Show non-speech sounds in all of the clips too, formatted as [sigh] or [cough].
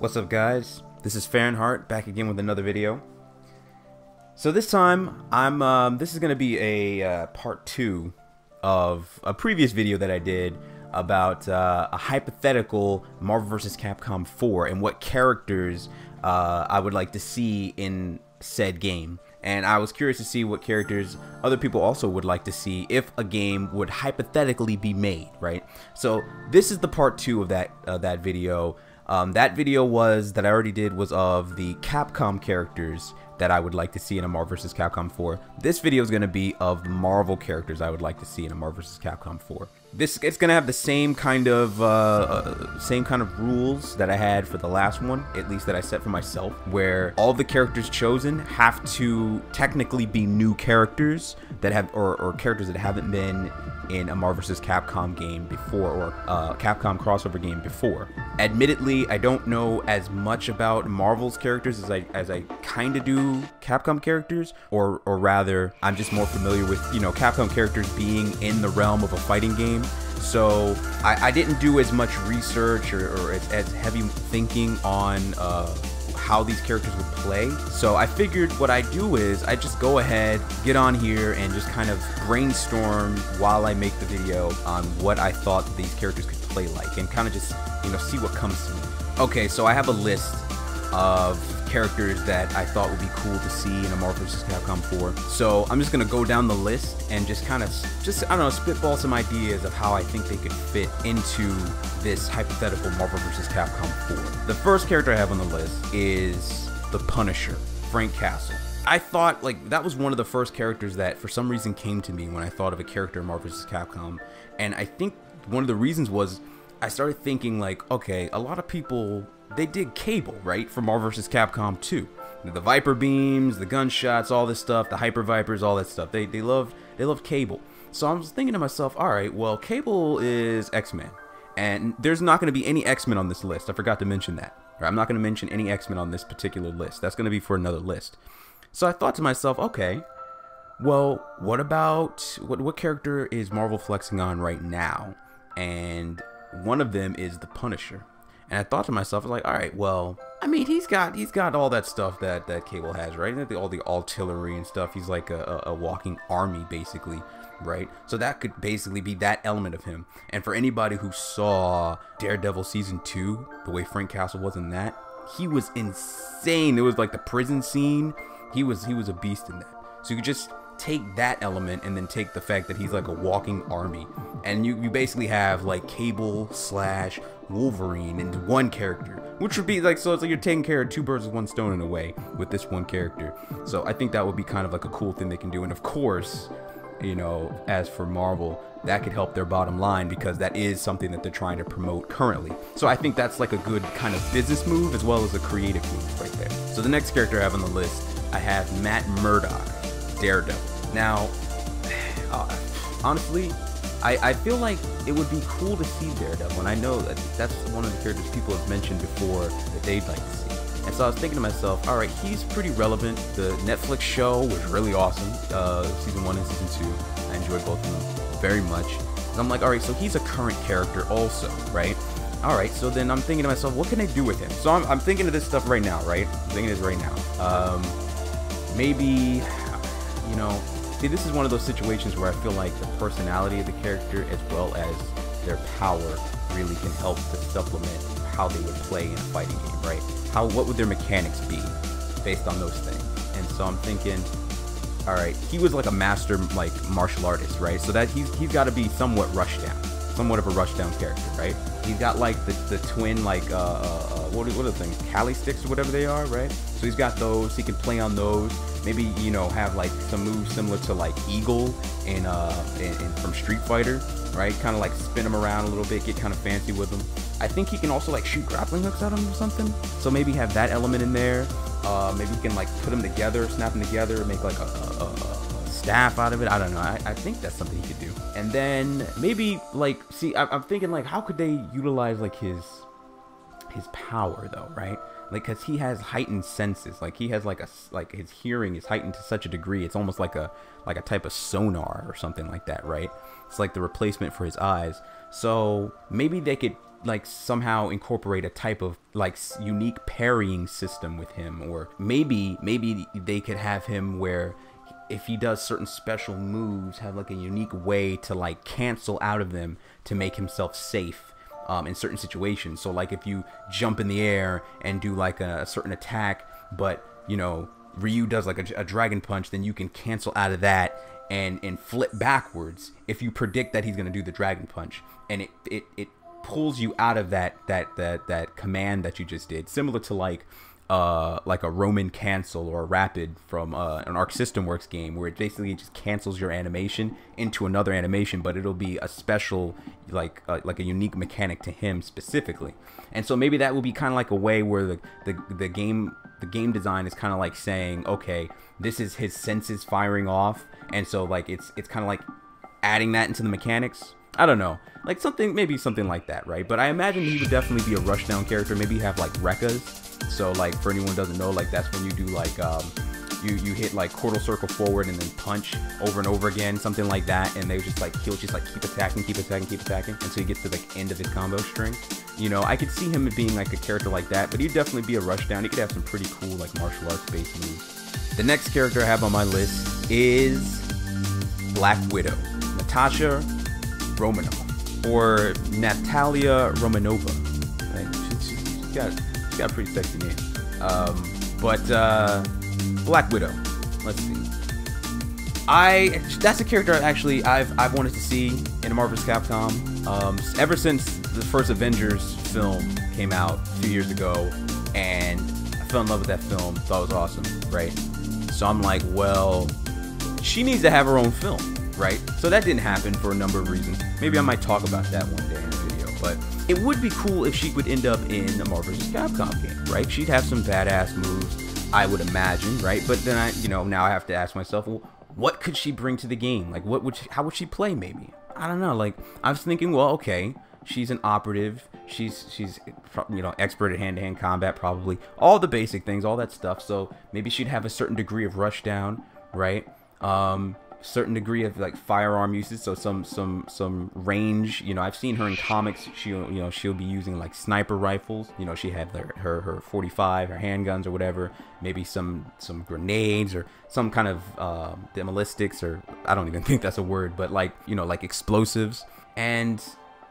What's up guys? This is Farronhart back again with another video. So this time, I'm um, this is going to be a uh, part 2 of a previous video that I did about uh, a hypothetical Marvel vs. Capcom 4 and what characters uh, I would like to see in said game. And I was curious to see what characters other people also would like to see if a game would hypothetically be made, right? So this is the part two of that uh, that video. Um, that video was that I already did was of the Capcom characters that I would like to see in a Marvel vs. Capcom 4. This video is going to be of the Marvel characters I would like to see in a Marvel vs. Capcom 4. This it's going to have the same kind of uh, uh, same kind of rules that I had for the last one, at least that I set for myself, where all the characters chosen have to technically be new characters that have or, or characters that haven't been in a Marvel vs. Capcom game before or a Capcom crossover game before. Admittedly, I don't know as much about Marvel's characters as I as I kind of do Capcom characters, or or rather, I'm just more familiar with you know Capcom characters being in the realm of a fighting game. So I, I didn't do as much research or, or as, as, heavy thinking on. Uh, how these characters would play. So I figured what I do is I just go ahead, get on here, and just kind of brainstorm while I make the video on what I thought these characters could play like and kind of just, you know, see what comes to me. Okay, so I have a list of characters that I thought would be cool to see in a Marvel vs. Capcom 4. So I'm just gonna go down the list and just kind of, just I don't know, spitball some ideas of how I think they could fit into this hypothetical Marvel vs. Capcom 4. The first character I have on the list is the Punisher, Frank Castle. I thought like that was one of the first characters that for some reason came to me when I thought of a character in Marvel vs. Capcom, and I think one of the reasons was I started thinking like, okay, a lot of people they did Cable, right, for Marvel vs. Capcom 2. The Viper beams, the gunshots, all this stuff, the Hyper Vipers, all that stuff. They they love they love Cable. So I was thinking to myself, all right, well, Cable is X-Men, and there's not going to be any X-Men on this list. I forgot to mention that. I'm not going to mention any X-Men on this particular list. That's going to be for another list. So I thought to myself, okay, well, what about what what character is Marvel flexing on right now? And one of them is the Punisher. And I thought to myself, I was like, all right, well, I mean, he's got he's got all that stuff that that Cable has, right? All the artillery and stuff. He's like a, a, walking army, basically, right? So that could basically be that element of him. And for anybody who saw Daredevil season two, the way Frank Castle was in that, he was insane. It was like the prison scene. He was he was a beast in that. So you could just take that element and then take the fact that he's like a walking army and you, you basically have like cable slash wolverine into one character which would be like so it's like you're taking care of two birds with one stone in a way with this one character. So i think that would be kind of like a cool thing they can do. And of course you know as for marvel that could help their bottom line because that is something that they're trying to promote currently. So i think that's like a good kind of business move as well as a creative move right there. So the next character i have on the list i have matt murdock Daredevil. Now, [sighs] uh, honestly, I, I feel like it would be cool to see Daredevil, and I know that that's one of the characters people have mentioned before that they'd like to see. And so I was thinking to myself, all right, he's pretty relevant. The Netflix show was really awesome, uh, season one and season two. I enjoyed both of them very much. And I'm like, all right, so he's a current character also, right? All right, so then I'm thinking to myself, what can I do with him? So I'm, I'm thinking of this stuff right now, right? I'm thinking of this right now. Um, maybe you know, see, this is one of those situations where I feel like the personality of the character as well as their power really can help to supplement how they would play in a fighting game, right? How what would their mechanics be based on those things? And so I'm thinking, all right, he was like a master like martial artist, right? So that he's he's got to be somewhat rushdown, somewhat of a rushdown character, right? He's got like the, the twin like uh, uh, uh what are, what are the things Kali sticks or whatever they are, right? So he's got those. He can play on those maybe you know have like some moves similar to like Eagle and uh in, in from Street Fighter, right? Kind of like spin him around a little bit, get kind of fancy with him. I think he can also like shoot grappling hooks at him or something. So maybe have that element in there. Uh, maybe he can like put them together, snap them together, make like a, a, a staff out of it. I don't know. I, I, think that's something he could do. And then maybe like see, I, I'm thinking like how could they utilize like his his power though, right? Like because he has heightened senses. Like he has like a like his hearing is heightened to such a degree it's almost like a like a type of sonar or something like that right? It's like the replacement for his eyes. So maybe they could like somehow incorporate a type of like unique parrying system with him or maybe maybe they could have him where if he does certain special moves have like a unique way to like cancel out of them to make himself safe um, in certain situations. So like if you jump in the air and do like a, a certain attack but you know Ryu does like a, a dragon punch then you can cancel out of that and and flip backwards if you predict that he's to do the dragon punch. And it, it it pulls you out of that that that that command that you just did. Similar to like uh like a roman cancel or a rapid from uh, an arc system works game where it basically just cancels your animation into another animation but it'll be a special like uh, like a unique mechanic to him specifically and so maybe that will be kind of like a way where the the, the game the game design is kind of like saying okay this is his senses firing off and so like it's it's kind of like adding that into the mechanics I don't know. Like something, maybe something like that, right? But I imagine he would definitely be a rushdown character. Maybe have like Rekkas. So like for anyone doesn't know, like that's when you do like um, you you hit like quarter circle forward and then punch over and over again, something like that, and they just like he'll just like keep attacking, keep attacking, keep attacking until he gets to the end of his combo string. You know, I could see him being like a character like that, but he'd definitely be a rushdown. He could have some pretty cool like martial arts based moves. The next character I have on my list is Black Widow, Natasha Romanoff or Natalia Romanova. Like, she's, she's got got a pretty sexy name. Um, but uh, Black Widow. Let's see. I that's a character actually I've I've wanted to see in Marvel's Capcom um, ever since the first Avengers film came out a few years ago, and I fell in love with that film. Thought it was awesome, right? So I'm like, well, she needs to have her own film right? So that didn't happen for a number of reasons. Maybe I might talk about that one day in a video, but it would be cool if she would end up in a Marvel vs. Capcom game, right? She'd have some badass moves, I would imagine, right? But then I, you know, now I have to ask myself, well, what could she bring to the game? Like, what would, she, how would she play? Maybe I don't know. Like, I was thinking, well, okay, she's an operative. She's she's you know expert at hand-to-hand combat, probably all the basic things, all that stuff. So maybe she'd have a certain degree of rushdown, right? Um, certain degree of like firearm usage so some some some range you know i've seen her in comics she'll you know she'll be using like sniper rifles you know she had her her, her 45 her handguns or whatever maybe some some grenades or some kind of um, demolistics or i don't even [laughs] think that's a word but like you know like explosives. And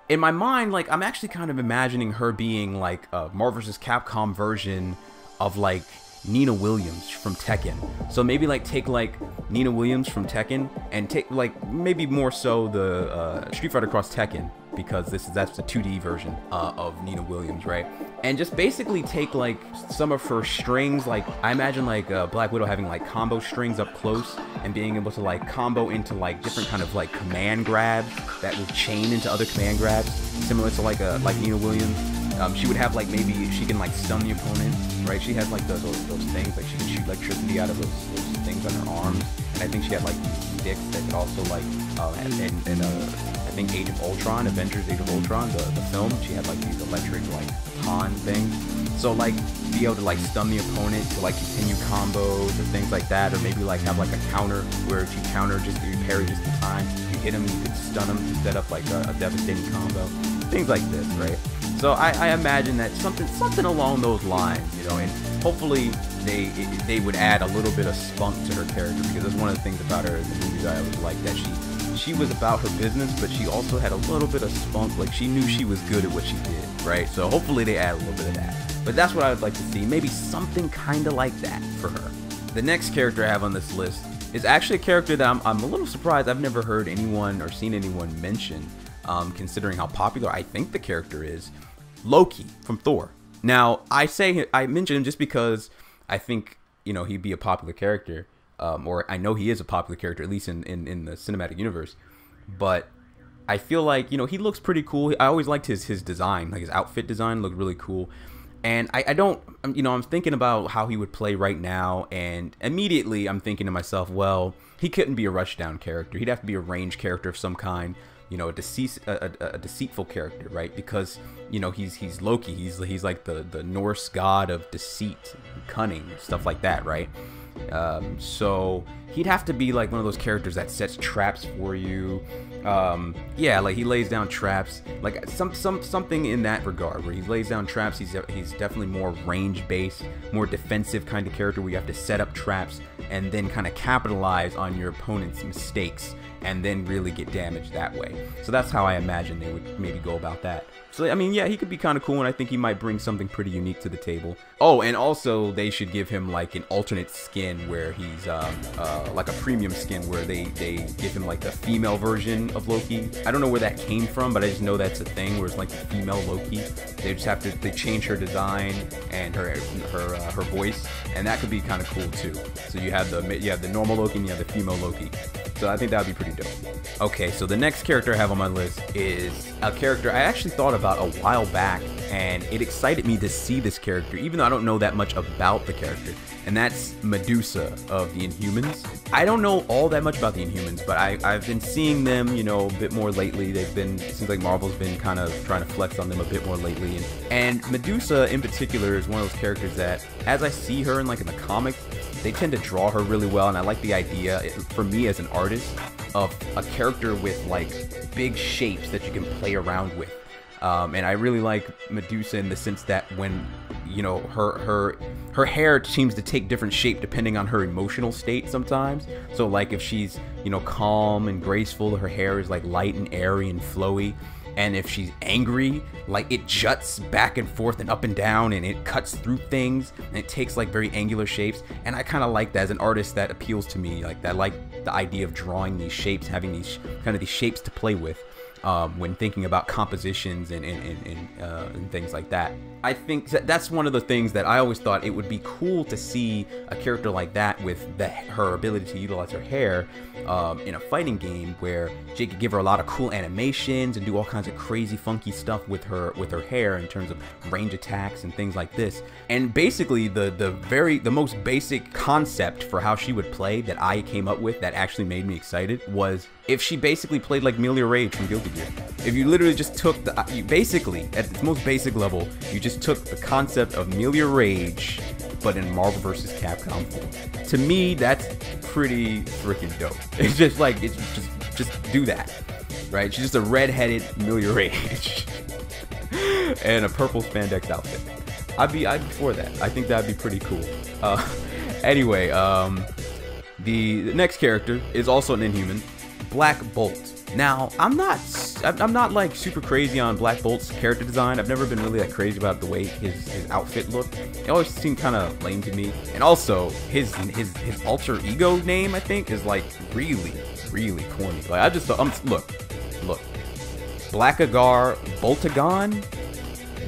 in my mind like i'm actually kind of imagining her being like a marvel vs capcom version of like Nina Williams from Tekken. So maybe like take like Nina Williams from Tekken and take like maybe more so the uh, Street Fighter Cross Tekken because this is that's the 2D version uh, of Nina Williams, right? And just basically take like some of her strings, like I imagine like uh, Black Widow having like combo strings up close and being able to like combo into like different kind of like command grabs that would chain into other command grabs, similar to like a like Nina Williams um, she would have like maybe she can like stun the opponent, right? She has like those, those, those things like she can shoot electricity out of those, those things on her arms, and I think she had like sticks that could also like uh, and and, uh, I think Age of Ultron, Avengers Age of Ultron, the, the film, she had like these electric like pawn things. So like be able to like stun the opponent to like continue combos or things like that, or maybe like have like a counter where if you counter just you parry just in time, you hit him, you could stun him to set up like a, a devastating combo, things like this, right? So I, I, imagine that something something along those lines, you know, and hopefully they they would add a little bit of spunk to her character because that's one of the things about her in the movies I always liked that she she was about her business, but she also had a little bit of spunk. Like she knew she was good at what she did, right? So hopefully they add a little bit of that. But that's what I would like to see. Maybe something kind of like that for her. The next character I have on this list is actually a character that I'm, I'm a little surprised I've never heard anyone or seen anyone mention, um, considering how popular I think the character is. Loki from Thor. Now, I say I mention him just because I think you know he'd be a popular character, um, or I know he is a popular character at least in, in in the cinematic universe. But I feel like you know he looks pretty cool. I always liked his his design, like his outfit design looked really cool. And I, I don't, you know, I'm thinking about how he would play right now, and immediately I'm thinking to myself, well, he couldn't be a rushdown character. He'd have to be a range character of some kind you know a, deceit, a, a, a, deceitful character right? Because you know he's he's loki. He's he's like the the norse god of deceit cunning stuff like that right? Um, so he'd have to be like one of those characters that sets traps for you. Um, yeah, like he lays down traps, like some some something in that regard where he lays down traps. He's he's definitely more range based, more defensive kind of character where you have to set up traps and then kind of capitalize on your opponent's mistakes and then really get damaged that way. So that's how I imagine they would maybe go about that. So I mean, yeah, he could be kind of cool, and I think he might bring something pretty unique to the table. Oh, and also they should give him like an alternate skin where he's um, uh, like a premium skin where they they give him like the female version of Loki. I don't know where that came from, but I just know that's a thing where it's like the female Loki. They just have to they change her design and her her uh, her voice, and that could be kind of cool too. So you have the you have the normal Loki and you have the female Loki. So I think that would be pretty dope. Okay, so the next character I have on my list is a character I actually thought about a while back, and it excited me to see this character, even though I don't know that much about the character. And that's Medusa of the Inhumans. I don't know all that much about the Inhumans, but I, I've been seeing them, you know, a bit more lately. They've been, it seems like Marvel's been kind of trying to flex on them a bit more lately. And, and Medusa in particular is one of those characters that, as I see her in like in the comics, they tend to draw her really well, and I like the idea, for me as an artist, of a character with like big shapes that you can play around with. Um, and I really like Medusa in the sense that when you know her her her hair seems to take different shape depending on her emotional state sometimes. So like if she's you know calm and graceful, her hair is like light and airy and flowy. And if she's angry like it juts back and forth and up and down and it cuts through things and it takes like very angular shapes. And i kind of like that as an artist that appeals to me like that like the idea of drawing these shapes having these kind of these shapes to play with um, when thinking about compositions and, and, and, and, uh, and things like that. I think that that's one of the things that I always thought it would be cool to see a character like that with the, her ability to utilize her hair um, in a fighting game where she could give her a lot of cool animations and do all kinds of crazy funky stuff with her with her hair in terms of range attacks and things like this. And basically the the very the most basic concept for how she would play that I came up with that actually made me excited was if she basically played like Milia Rage from Guilty Gear. If you literally just took the you basically at its most basic level, you just took the concept of Milia Rage, but in Marvel vs. Capcom. To me, that's pretty freaking dope. [laughs] It's just like it's just just do that, right? She's just a red-headed Milia Rage [laughs] and a purple spandex outfit. I'd be I'd be for that. I think that'd be pretty cool. Uh, [laughs] anyway, um, the, the next character is also an Inhuman, Black Bolt. Now, I'm not, I'm not like super crazy on Black Bolt's character design. I've never been really that crazy about the way his, his outfit looked. It always seemed kind of lame to me. And also, his his his alter ego name, I think, is like really, really corny. Like I just, I'm look, look, Blackagar Boltagon,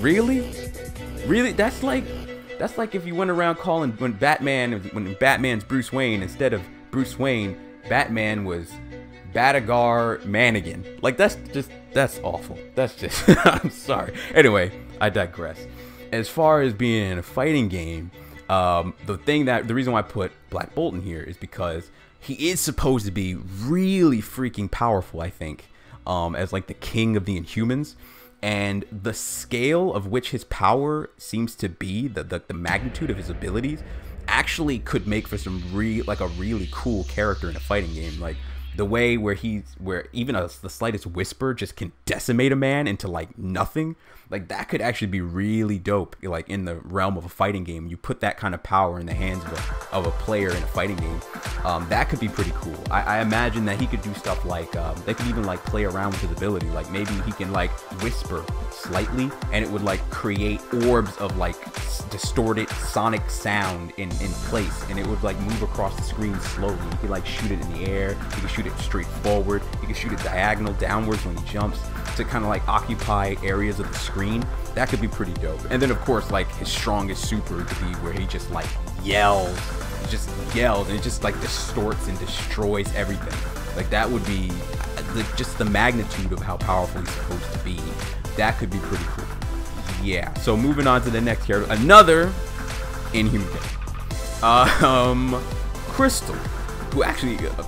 really, really? That's like, that's like if you went around calling when Batman, when Batman's Bruce Wayne instead of Bruce Wayne, Batman was Badagar Manigan. Like that's just that's awful. That's just [laughs] I'm sorry. Anyway, I digress. As far as being in a fighting game, um, the thing that the reason why I put Black Bolt in here is because he is supposed to be really freaking powerful. I think um, as like the king of the Inhumans, and the scale of which his power seems to be, the the, the magnitude of his abilities, actually could make for some re like a really cool character in a fighting game. Like the way where he's where even a, the slightest whisper just can decimate a man into like nothing like that could actually be really dope like in the realm of a fighting game. You put that kind of power in the hands of a, of a player in a fighting game um, that could be pretty cool. I, I, imagine that he could do stuff like um, they could even like play around with his ability. Like maybe he can like whisper slightly and it would like create orbs of like distorted sonic sound in in place and it would like move across the screen slowly. You could like shoot it in the air. You could shoot it straight forward. You can shoot it diagonal downwards when he jumps to kind of like occupy areas of the screen, that could be pretty dope. And then of course, like his strongest super could be where he just like yells, just yells, and it just like distorts and destroys everything. Like that would be like just the magnitude of how powerful he's supposed to be. That could be pretty cool. Yeah. So moving on to the next character, another Inhuman. Uh, um, Crystal, who actually uh,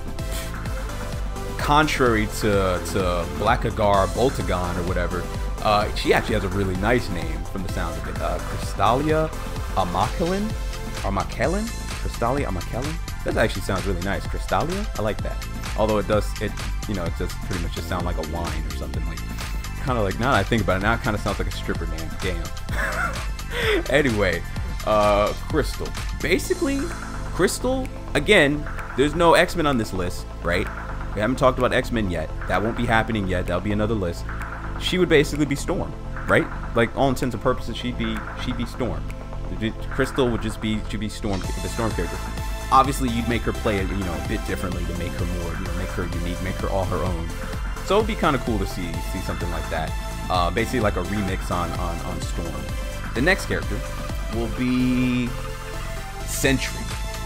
contrary to, to Blackagar Boltagon or whatever, uh, she actually has a really nice name from the sound of it. Uh, Crystallia Armakelin? Armakelin? Crystalia Amaquelin. That actually sounds really nice. Crystalia? I like that. Although it does, it you know, it does pretty much just sound like a wine or something like. Kind of like now that I think about it, now it kind of sounds like a stripper name. Damn. [laughs] anyway, uh, Crystal. Basically, Crystal. Again, there's no X Men on this list, right? We haven't talked about X Men yet. That won't be happening yet. That'll be another list. She would basically be Storm, right? Like all intents and purposes, she'd be she'd be Storm. Crystal would just be she'd be Storm the Storm character. Obviously, you'd make her play it, you know, a bit differently to make her more, you know, make her unique, make her all her own. So it'd be kind of cool to see see something like that. Uh, basically, like a remix on on on Storm. The next character will be Sentry.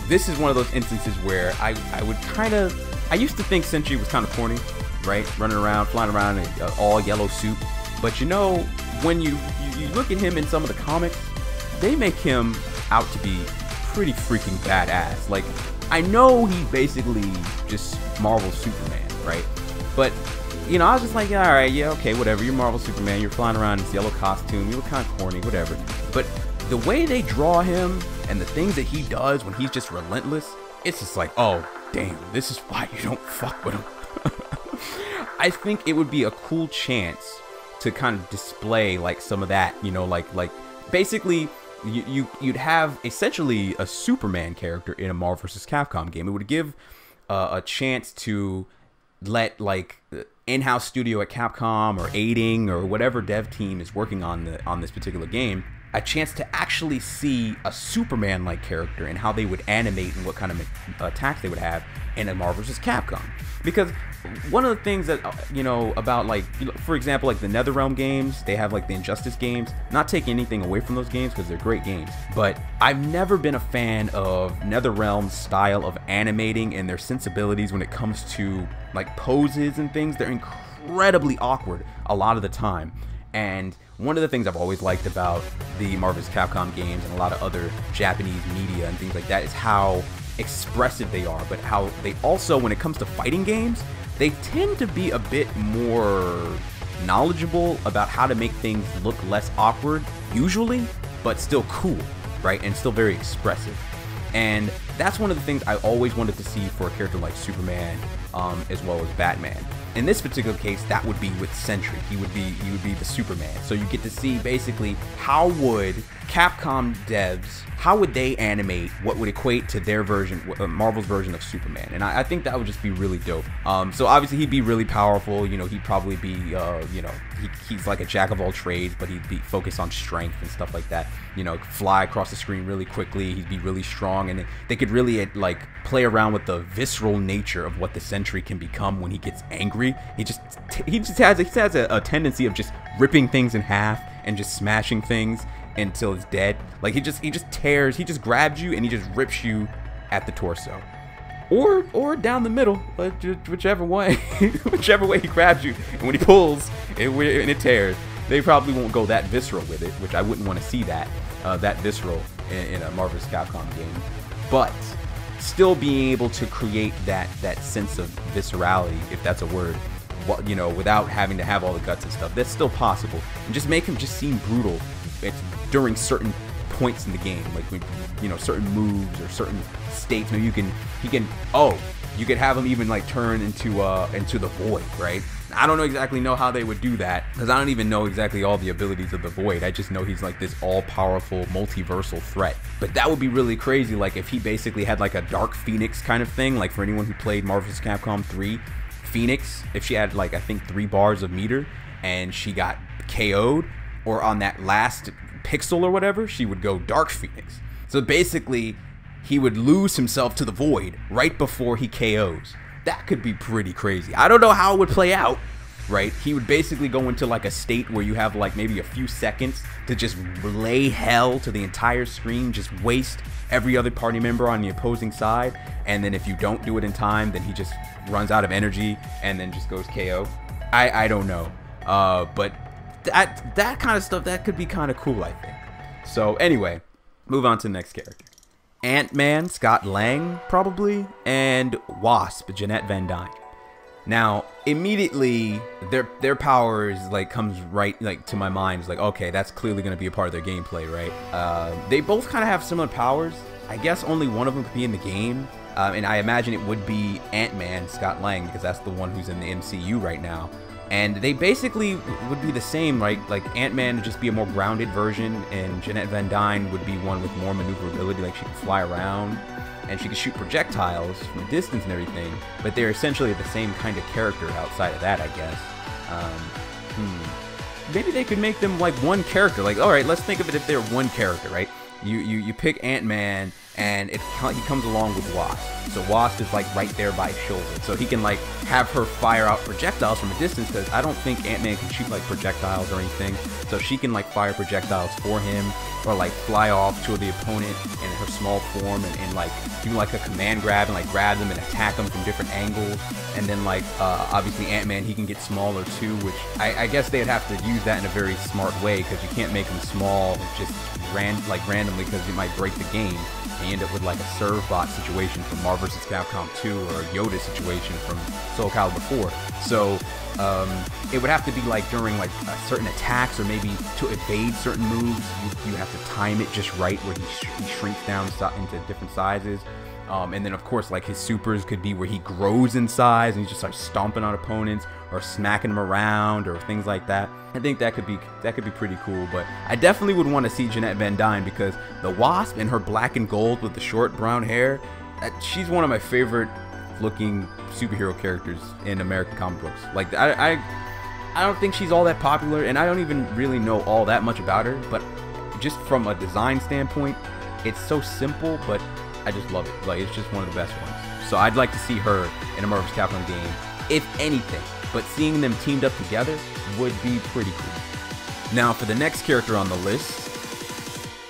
This is one of those instances where I I would kind of I used to think Sentry was kind of corny, right? Running around, flying around in all yellow suit. But you know, when you, you, you look at him in some of the comics, they make him out to be pretty freaking badass. Like, I know he basically just Marvel Superman, right? But you know, I was just like, all right, yeah, okay, whatever. You're Marvel Superman. You're flying around in this yellow costume. You look kind of corny, whatever. But the way they draw him and the things that he does when he's just relentless, it's just like, oh, damn, this is why you don't fuck with him. [laughs] I think it would be a cool chance to kind of display like some of that, you know, like like basically you, you you'd have essentially a Superman character in a Marvel vs. Capcom game. It would give uh, a chance to let like in-house studio at Capcom or Eighting or whatever dev team is working on the on this particular game a chance to actually see a Superman like character and how they would animate and what kind of attacks they would have in a Marvel vs. Capcom. Because one of the things that, uh, you know, about like, for example, like the NetherRealm games, they have like the Injustice games, not taking anything away from those games because they're great games, but I've never been a fan of NetherRealm's style of animating and their sensibilities when it comes to like poses and things. They're incredibly awkward a lot of the time. And one of the things I've always liked about the Marvel's Capcom games and a lot of other Japanese media and things like that is how expressive they are, but how they also, when it comes to fighting games, they tend to be a bit more knowledgeable about how to make things look less awkward, usually, but still cool, right? And still very expressive. And that's one of the things I always wanted to see for a character like Superman, um, as well as Batman. In this particular case, that would be with Sentry. He would be he would be the Superman. So you get to see basically how would Capcom devs how would they animate what would equate to their version, uh, Marvel's version of Superman? And I, I, think that would just be really dope. Um, so obviously he'd be really powerful. You know, he'd probably be, uh, you know, he, he's like a jack of all trades, but he'd be focused on strength and stuff like that. You know, fly across the screen really quickly. He'd be really strong, and they could really like play around with the visceral nature of what the Sentry can become when he gets angry. He just he just has he has a, a tendency of just ripping things in half and just smashing things until it's dead. Like he just he just tears, he just grabs you and he just rips you at the torso. Or or down the middle, whichever way, [laughs] whichever way he grabs you. And when he pulls, it, and it tears. They probably won't go that visceral with it, which I wouldn't want to see that uh, that visceral in, in a Marvel's Capcom game. But still being able to create that that sense of viscerality, if that's a word, you know, without having to have all the guts and stuff. That's still possible. And just make him just seem brutal during certain points in the game, like when, you know certain moves or certain states. Maybe you can he can oh you could have him even like turn into uh into the void, right? I don't know exactly know how they would do that because I don't even know exactly all the abilities of the Void. I just know he's like this all-powerful multiversal threat. But that would be really crazy. Like if he basically had like a Dark Phoenix kind of thing. Like for anyone who played Marvel's Capcom 3, Phoenix, if she had like I think three bars of meter and she got KO'd, or on that last pixel or whatever, she would go Dark Phoenix. So basically, he would lose himself to the void right before he KOs. That could be pretty crazy. I don't know how it would play out, right? He would basically go into like a state where you have like maybe a few seconds to just lay hell to the entire screen, just waste every other party member on the opposing side. And then if you don't do it in time, then he just runs out of energy and then just goes KO. I, I don't know. Uh, but that that kind of stuff that could be kind of cool, I think. So anyway, move on to the next character. Ant-Man, Scott Lang, probably, and Wasp, Jeanette Van Dyne. Now, immediately their their powers like comes right like to my mind. It's like, okay, that's clearly gonna be a part of their gameplay, right? Uh, they both kind of have similar powers. I guess only one of them could be in the game. Um, and I imagine it would be Ant-Man, Scott Lang, because that's the one who's in the MCU right now. And they basically would be the same, right? Like Ant-Man would just be a more grounded version, and Jeanette Van Dyne would be one with more maneuverability, like she could fly around and she could shoot projectiles from a distance and everything. But they're essentially the same kind of character outside of that, I guess. Um, hmm. Maybe they could make them like one character. Like, all right, let's think of it if they're one character, right? You you you pick Ant Man and it he comes along with Wasp. So Wasp is like right there by his shoulder, so he can like have her fire out projectiles from a distance. Because I don't think Ant Man can shoot like projectiles or anything, so she can like fire projectiles for him or like fly off to the opponent in her small form and, and like do like a command grab and like grab them and attack them from different angles. And then like uh, obviously Ant Man he can get smaller too, which I, I guess they'd have to use that in a very smart way because you can't make him small just ran like randomly because it might break the game and you end up with like a Servbot situation from Marvel vs. Capcom 2 or a Yoda situation from Soul Calibur 4. So um, it would have to be like during like certain attacks or maybe to evade certain moves, you, you have to time it just right where he, sh he shrinks down into different sizes. Um, and then of course like his supers could be where he grows in size and he just starts stomping on opponents or smacking them around or things like that. I think that could be that could be pretty cool. But I definitely would want to see Jeanette Van Dyne because the Wasp in her black and gold with the short brown hair, she's one of my favorite looking superhero characters in American comic books. Like I, I I don't think she's all that popular, and I don't even really know all that much about her. But just from a design standpoint, it's so simple, but I just love it. Like it's just one of the best ones. So I'd like to see her in a Marvel's Capcom game, if anything. But seeing them teamed up together would be pretty cool. Now for the next character on the list,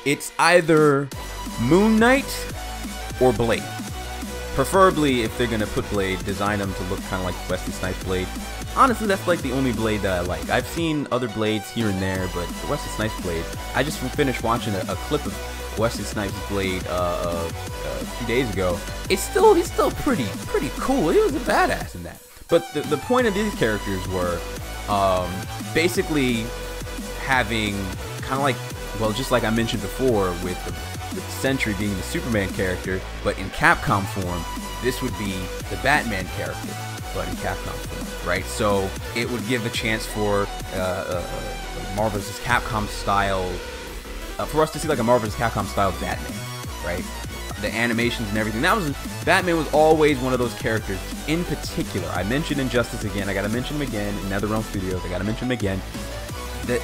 it's either Moon Knight or Blade. Preferably, if they're gonna put Blade, design him to look kind of like Wesley Snipes Blade. Honestly, that's like the only Blade that I like. I've seen other Blades here and there, but the Wesley Snipes Blade, I just finished watching a, a clip of Wesley Snipes Blade uh, uh, a few days ago, it's still he's still pretty pretty cool. He was a badass in that. But the, the point of these characters were um, basically having kind of like well, just like I mentioned before with the, with Sentry being the Superman character, but in Capcom form, this would be the Batman character, but in Capcom form, right? So it would give a chance for uh, uh, Marvel's Capcom style uh, for us to see like a Marvel's Capcom style Batman, right? The animations and everything. That was Batman was always one of those characters. In particular, I mentioned Injustice again. I gotta mention him again. In NetherRealm Studios, I gotta mention him again. The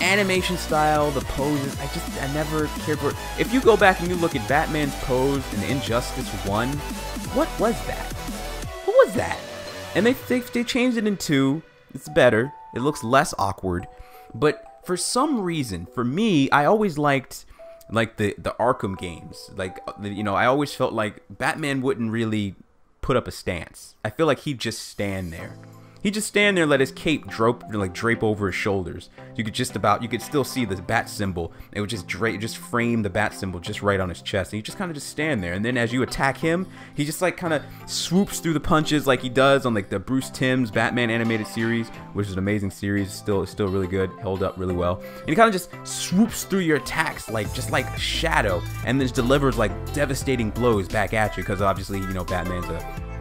animation style, the poses, I just I never cared for. If you go back and you look at Batman's pose in Injustice One, what was that? What was that? And they they, they changed it in two. It's better. It looks less awkward, but for some reason, for me, I always liked like the the Arkham games. Like uh, you know, I always felt like Batman wouldn't really put up a stance. I feel like he'd just stand there. He just stand there, let his cape drape, like drape over his shoulders. You could just about, you could still see the bat symbol. It would just drape, just frame the bat symbol just right on his chest. And he just kind of just stand there. And then as you attack him, he just like kind of swoops through the punches like he does on like the Bruce Timm's Batman animated series, which is an amazing series. Still, it's still really good, held up really well. And he kind of just swoops through your attacks like just like a shadow, and then delivers like devastating blows back at you because obviously you know Batman's a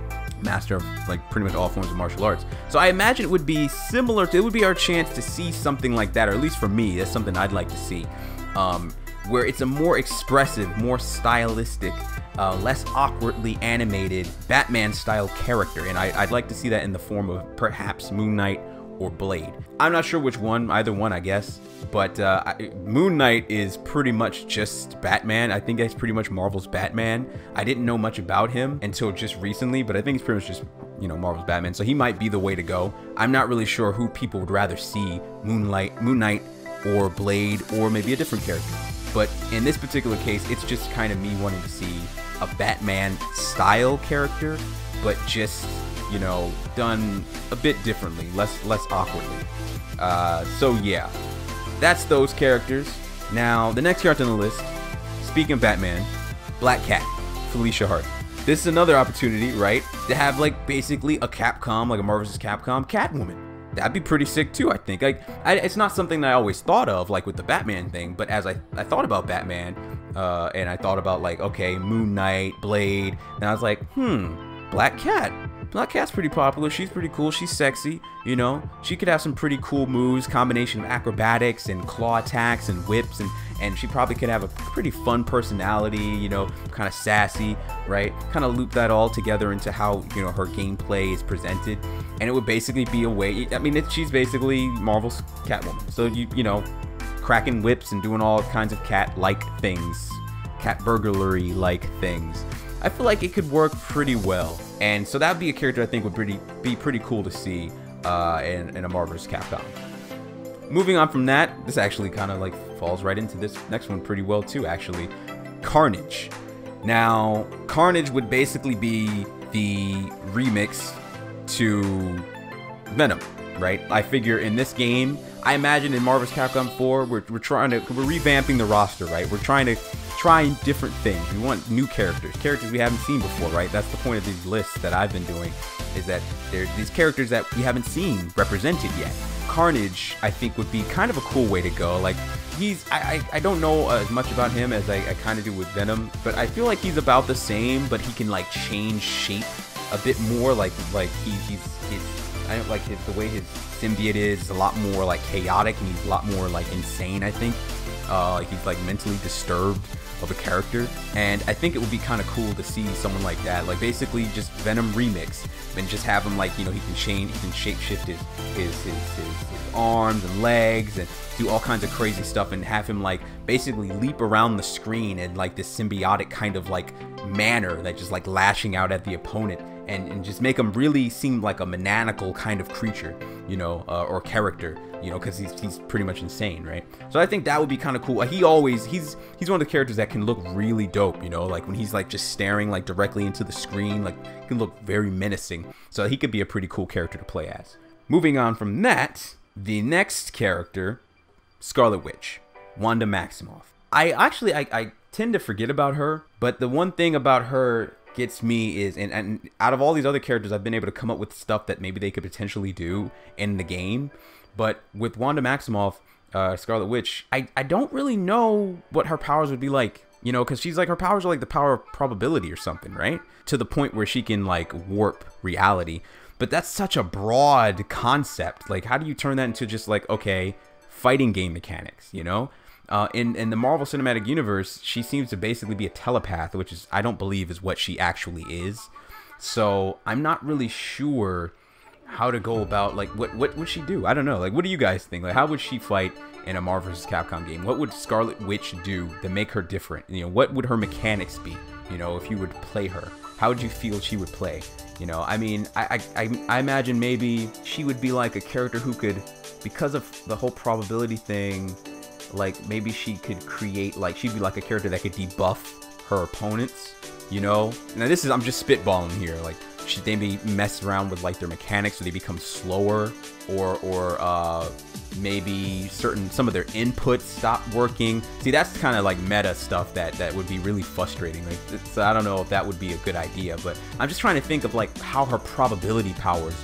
master of like pretty much all forms of martial arts. So I imagine it would be similar to, it would be our chance to see something like that, or at least for me, that's something I'd like to see. Um, where it's a more expressive, more stylistic, uh, less awkwardly animated Batman style character. And I, would like to see that in the form of perhaps Moon Knight or Blade. I'm not sure which one, either one, I guess. But uh, I, Moon Knight is pretty much just Batman. I think that's pretty much Marvel's Batman. I didn't know much about him until just recently, but I think it's pretty much just, you know, Marvel's Batman. So he might be the way to go. I'm not really sure who people would rather see Moonlight, Moon Knight or Blade or maybe a different character. But in this particular case, it's just kind of me wanting to see a Batman style character, but just you know, done a bit differently, less less awkwardly. Uh, so yeah, that's those characters. Now the next character on the list, speaking of Batman, Black Cat, Felicia Hart. This is another opportunity, right, to have like basically a Capcom, like a Marvel's Capcom Catwoman. That'd be pretty sick too, I think. Like, I, it's not something that I always thought of, like with the Batman thing, but as I, I thought about Batman, uh, and I thought about like, okay, Moon Knight, Blade, and I was like, hmm, Black Cat. Black Cat's pretty popular. She's pretty cool. She's sexy. You know, she could have some pretty cool moves, combination of acrobatics and claw attacks and whips, and and she probably could have a pretty fun personality. You know, kind of sassy, right? Kind of loop that all together into how you know her gameplay is presented, and it would basically be a way. I mean, it, she's basically Marvel's Catwoman. So you you know, cracking whips and doing all kinds of cat-like things, cat burglary-like things. I feel like it could work pretty well. And so that would be a character I think would pretty be pretty cool to see uh, in, in a Marvel's Capcom. Moving on from that, this actually kind of like falls right into this next one pretty well too, actually. Carnage. Now, Carnage would basically be the remix to Venom, right? I figure in this game, I imagine in Marvel's Capcom 4, we're, we're trying to, we're revamping the roster, right? We're trying to trying different things. We want new characters, characters we haven't seen before, right? That's the point of these lists that I've been doing, is that there's these characters that we haven't seen represented yet. Carnage, I think, would be kind of a cool way to go. Like, he's, I, I, I don't know as much about him as I, I kind of do with Venom, but I feel like he's about the same, but he can, like, change shape a bit more. Like, like he, he's, he's, I don't like his, the way his symbiote is, a lot more, like, chaotic, and he's a lot more, like, insane, I think. Uh, he's, like, mentally disturbed of a character. And I think it would be kind of cool to see someone like that like basically just Venom remix and just have him like you know he can change he can shape shift his his, his, his, his arms and legs and do all kinds of crazy stuff and have him like basically leap around the screen in like this symbiotic kind of like manner that just like lashing out at the opponent and, and just make him really seem like a maniacal kind of creature, you know, uh, or character, you know, because he's, he's pretty much insane, right? So I think that would be kind of cool. He always he's he's one of the characters that can look really dope, you know, like when he's like just staring like directly into the screen, like can look very menacing. So he could be a pretty cool character to play as. Moving on from that, the next character, Scarlet Witch, Wanda Maximoff. I actually I, I tend to forget about her, but the one thing about her gets me is and, and out of all these other characters I've been able to come up with stuff that maybe they could potentially do in the game. But with Wanda Maximoff uh, Scarlet Witch I, I don't really know what her powers would be like you know because she's like her powers are like the power of probability or something right? To the point where she can like warp reality. But that's such a broad concept. Like how do you turn that into just like okay fighting game mechanics you know uh, in in the Marvel Cinematic Universe, she seems to basically be a telepath, which is I don't believe is what she actually is. So I'm not really sure how to go about like what what would she do? I don't know. Like what do you guys think? Like how would she fight in a Marvel vs. Capcom game? What would Scarlet Witch do to make her different? You know, what would her mechanics be? You know, if you would play her, how would you feel she would play? You know, I mean, I I, I imagine maybe she would be like a character who could, because of the whole probability thing, like maybe she could create like she'd be like a character that could debuff her opponents you know? Now this is i'm just spitballing here like should they maybe mess around with like their mechanics so they become slower or or uh maybe certain some of their inputs stop working. See that's kind of like meta stuff that that would be really frustrating. Like so i don't know if that would be a good idea but i'm just trying to think of like how her probability powers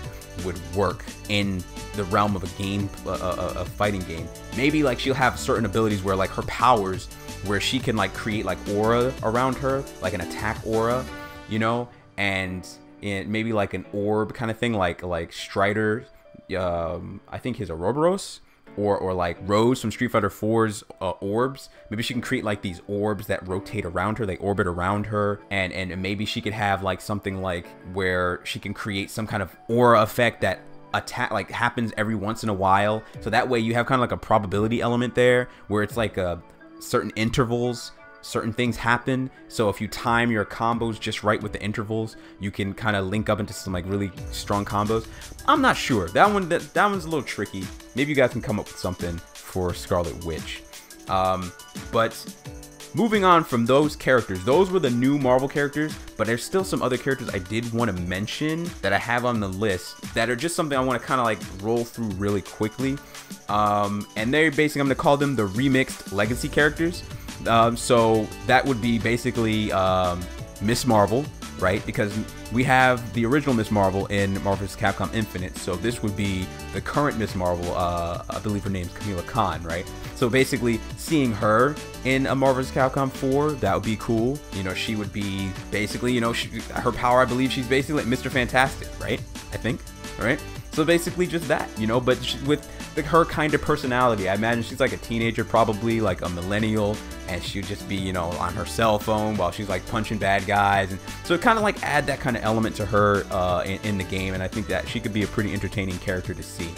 would work in the realm of a game, a, a, fighting game. Maybe like she'll have certain abilities where like her powers, where she can like create like aura around her, like an attack aura, you know, and in maybe like an orb kind of thing, like like Strider, um, I think his Ouroboros. Or, or like Rose from Street Fighter 4's uh, orbs. Maybe she can create like these orbs that rotate around her, they orbit around her, and and maybe she could have like something like where she can create some kind of aura effect that attack like happens every once in a while so that way you have kind of like a probability element there where it's like a uh, certain intervals certain things happen. So if you time your combos just right with the intervals you can kind of link up into some like really strong combos. I'm not sure. That one that, that one's a little tricky. Maybe you guys can come up with something for scarlet witch. Um, but Moving on from those characters, those were the new Marvel characters, but there's still some other characters I did want to mention that I have on the list that are just something I want to kind of like roll through really quickly. Um, and they're basically, I'm going to call them the remixed legacy characters. Um, so that would be basically um, Miss Marvel, right? Because we have the original Miss Marvel in Marvel vs. Capcom Infinite, so this would be the current Miss Marvel. Uh, I believe her name's Kamala Khan, right? So basically, seeing her in a Marvel vs. Capcom 4, that would be cool. You know, she would be basically, you know, she, her power, I believe she's basically like Mr. Fantastic, right? I think, right? So basically just that, you know, but she, with the, her kind of personality, I imagine she's like a teenager, probably like a millennial, and she'd just be, you know, on her cell phone while she's like punching bad guys. And so it kind of like add that kind of element to her uh, in, in the game, and I think that she could be a pretty entertaining character to see.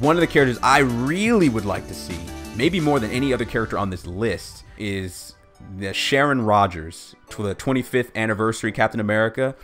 One of the characters I really would like to see, maybe more than any other character on this list, is the Sharon Rogers to the 25th anniversary Captain America.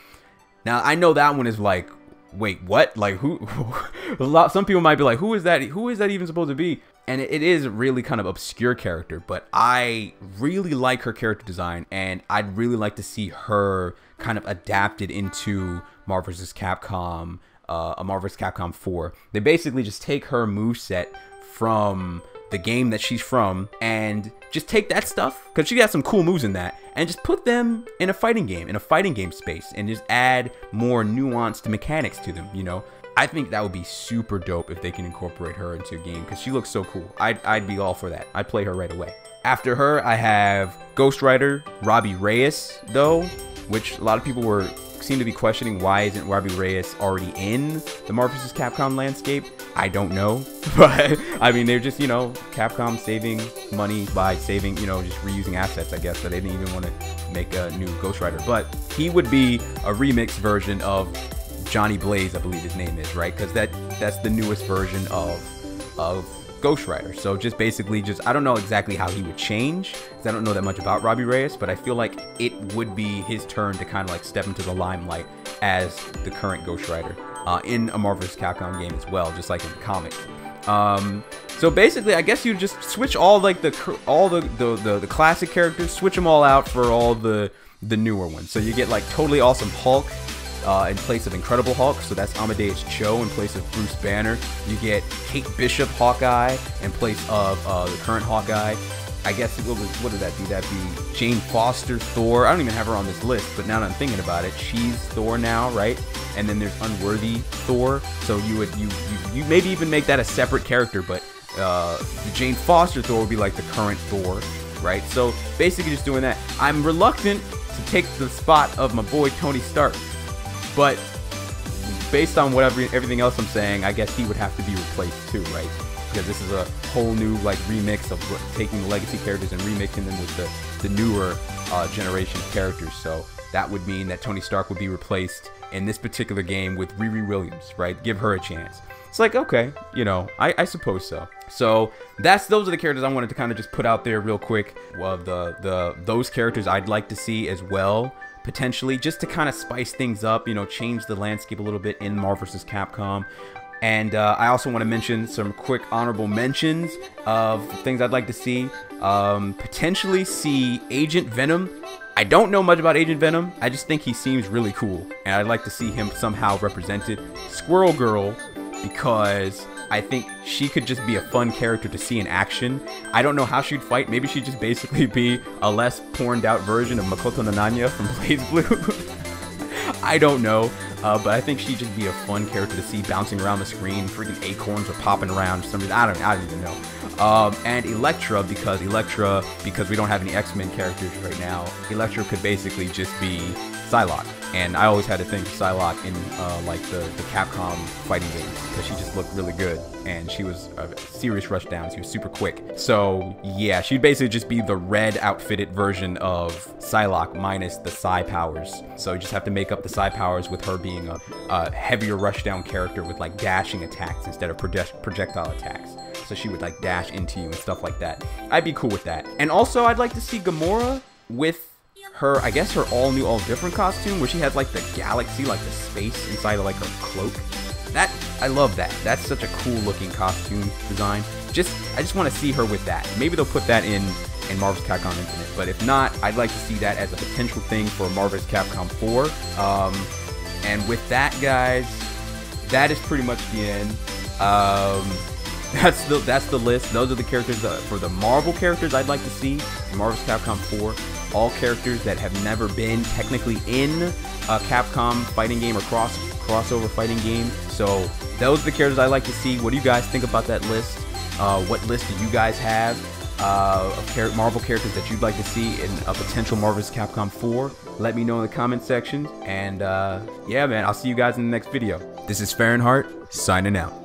Now I know that one is like wait, what? Like who? [laughs] lot. Some people might be like, who is that? Who is that even supposed to be? And it, it is really kind of obscure character, but I really like her character design, and I'd really like to see her kind of adapted into Marvel vs. Capcom, uh, a Marvel vs. Capcom 4. They basically just take her move set from the game that she's from and just take that stuff because she got some cool moves in that and just put them in a fighting game in a fighting game space and just add more nuanced mechanics to them you know? I think that would be super dope if they can incorporate her into a game because she looks so cool. I'd, I'd be all for that. I'd play her right away. After her i have ghost rider robbie reyes though which a lot of people were seem to be questioning why isn't Robbie Reyes already in the Marvel vs. Capcom landscape. I don't know, [laughs] but I mean they're just you know Capcom saving money by saving you know just reusing assets. I guess that they didn't even want to make a new Ghost Rider, but he would be a remix version of Johnny Blaze, I believe his name is right, because that that's the newest version of of Ghost Rider. So just basically just I don't know exactly how he would change because I don't know that much about Robbie Reyes, but I feel like it would be his turn to kind of like step into the limelight as the current Ghost Rider uh, in a Marvel vs. Capcom game as well, just like in the comics. Um, so basically, I guess you just switch all like the all the, the the, the classic characters, switch them all out for all the the newer ones. So you get like totally awesome Hulk, uh, in place of Incredible Hulk, so that's Amadeus Cho in place of Bruce Banner. You get Kate Bishop Hawkeye in place of uh, the current Hawkeye. I guess what, was, what did that be? That be Jane Foster Thor. I don't even have her on this list, but now that I'm thinking about it, she's Thor now, right? And then there's Unworthy Thor. So you would you you, you maybe even make that a separate character, but uh, the Jane Foster Thor would be like the current Thor, right? So basically just doing that. I'm reluctant to take the spot of my boy Tony Stark but based on whatever everything else I'm saying, I guess he would have to be replaced too, right? Because this is a whole new like remix of taking the legacy characters and remixing them with the the newer uh, generation of characters. So that would mean that Tony Stark would be replaced in this particular game with Riri Williams, right? Give her a chance. It's like okay, you know, I, I suppose so. So that's those are the characters I wanted to kind of just put out there real quick. Well, the the those characters I'd like to see as well potentially just to kind of spice things up, you know, change the landscape a little bit in Marvel vs. Capcom. And uh, I also want to mention some quick honorable mentions of things I'd like to see. Um, potentially see Agent Venom. I don't know much about Agent Venom. I just think he seems really cool. And I'd like to see him somehow represented. Squirrel Girl, because I think she could just be a fun character to see in action. I don't know how she'd fight. Maybe she'd just basically be a less porned out version of Makoto Nanaya from [laughs] BlazBlue. I don't know. Uh, but I think she'd just be a fun character to see bouncing around the screen. Freaking acorns are popping around. For some I don't, I don't even know. Um, and Elektra, because Elektra, because we don't have any X-Men characters right now, Elektra could basically just be Psylocke. And I always had to think Psylocke in uh, like the, the Capcom fighting games because she just looked really good and she was a serious rushdown. She was super quick. So yeah, she'd basically just be the red outfitted version of Psylocke minus the Psy powers. So you just have to make up the Psy powers with her being a, a heavier rushdown character with like dashing attacks instead of project projectile attacks so she would like dash into you and stuff like that. I'd be cool with that. And also, I'd like to see Gamora with her, I guess her all new, all different costume where she has like the galaxy, like the space inside of like her cloak. That, I love that. That's such a cool looking costume design. Just, I just want to see her with that. Maybe they'll put that in in Marvel vs. Capcom Infinite. But if not, I'd like to see that as a potential thing for Marvel vs. Capcom 4. Um, and with that, guys, that is pretty much the end. Um, that's the that's the list. Those are the characters that, for the Marvel characters I'd like to see. Marvel vs. Capcom 4. all characters that have never been technically in a Capcom fighting game or cross crossover fighting game. So those are the characters I like to see. What do you guys think about that list? Uh, what list do you guys have uh, of char Marvel characters that you'd like to see in a potential Marvel vs. Capcom 4? Let me know in the comment section. And uh, yeah, man, I'll see you guys in the next video. This is Farronhart signing out.